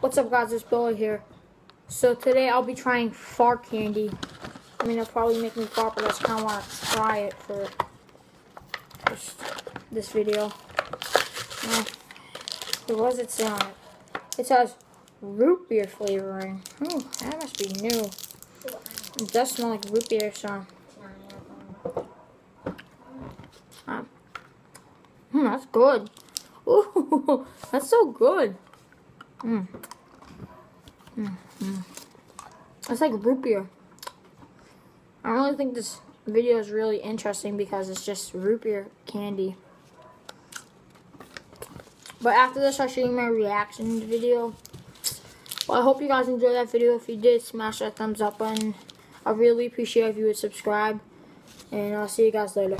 What's up guys, it's Billy here. So today I'll be trying fart candy. I mean, it'll probably make me fart, but I just kind of want to try it for this, video. Uh, what does it say on it? It says root beer flavoring. Ooh, that must be new. It does smell like root beer, so. Um, hmm, that's good. Ooh, that's so good. Mm. Mm, mm. It's like root beer. I really think this video is really interesting because it's just root beer candy. But after this, I'll show you my reaction video. Well, I hope you guys enjoyed that video. If you did, smash that thumbs up button. I really appreciate if you would subscribe. And I'll see you guys later.